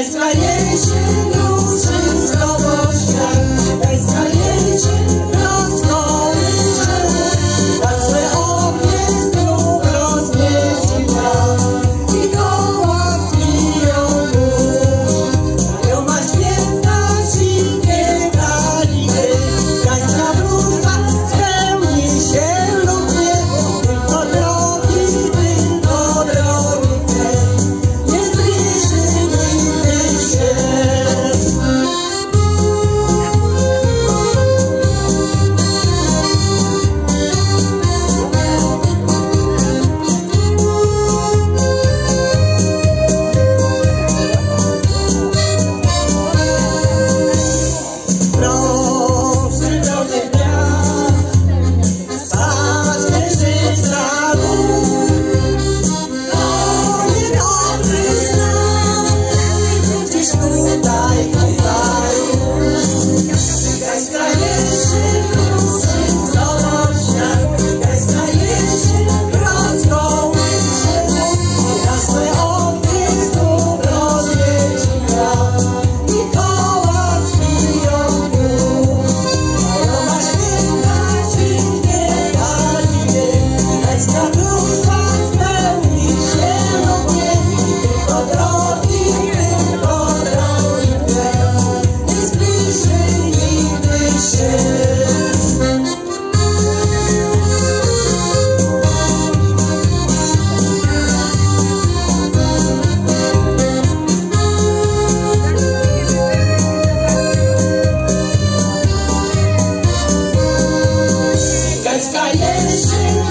It's not esta jesień